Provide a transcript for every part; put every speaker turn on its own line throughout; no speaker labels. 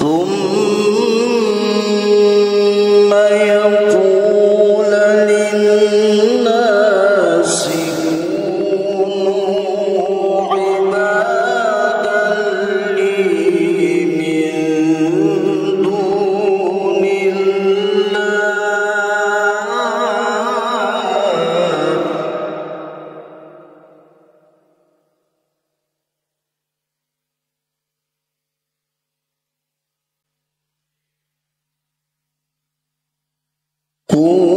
ثم com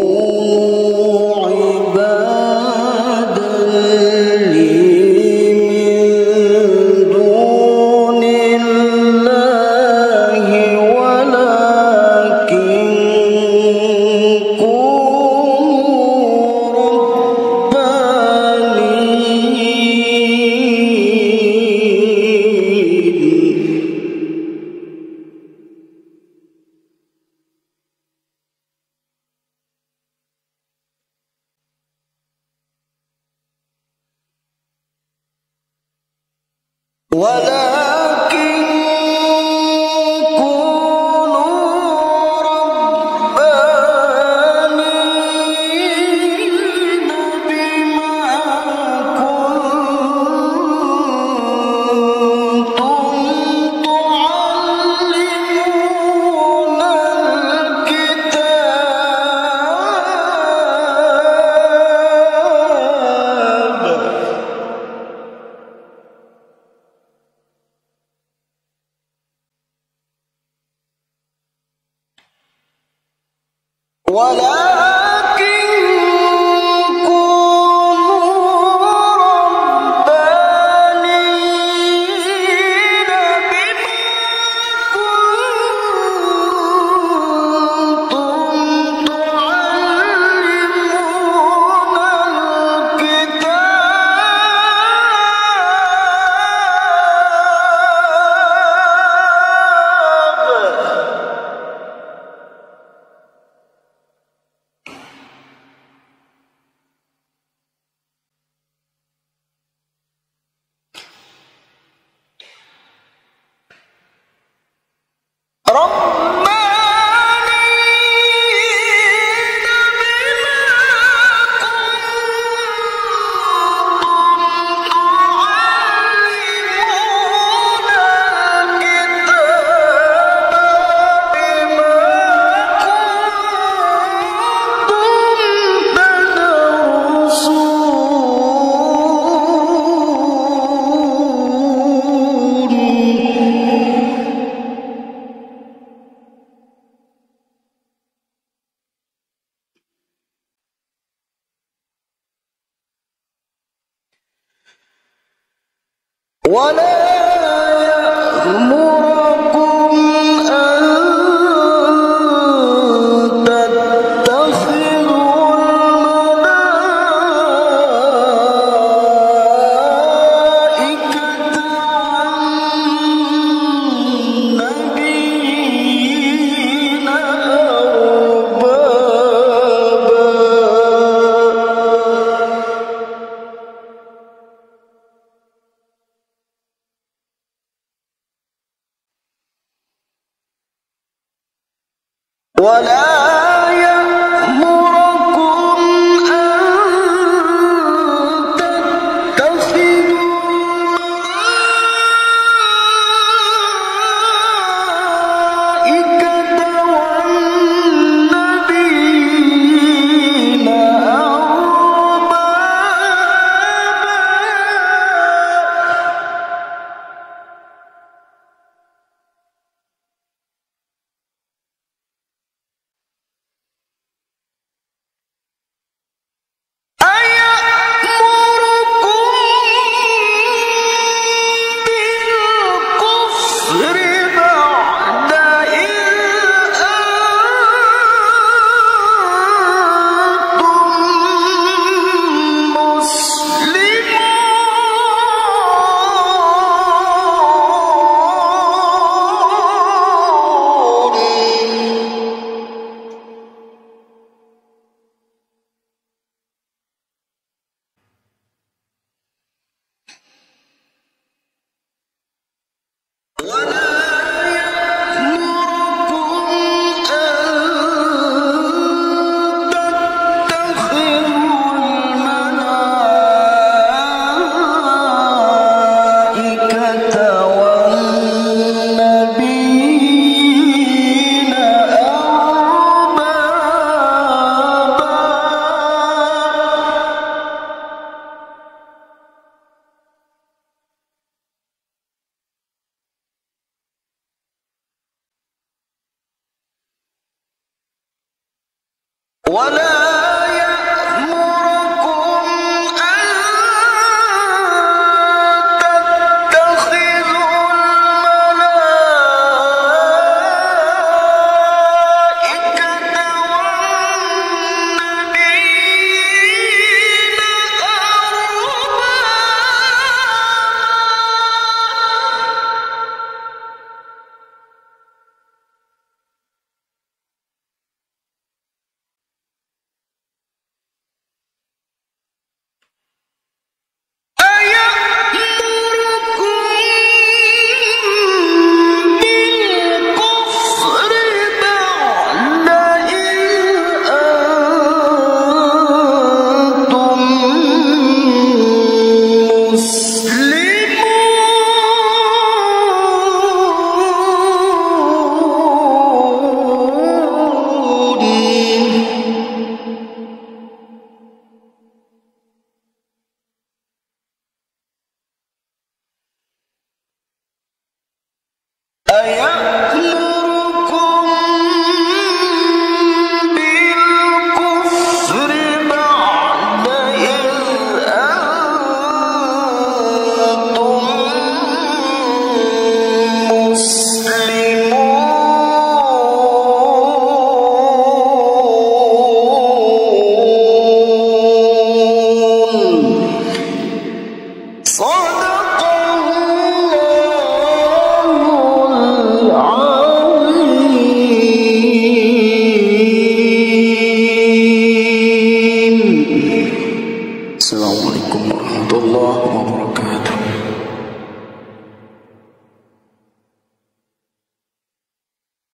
ولكن ولكن ولا يأمركم ولا ولا أيأمركم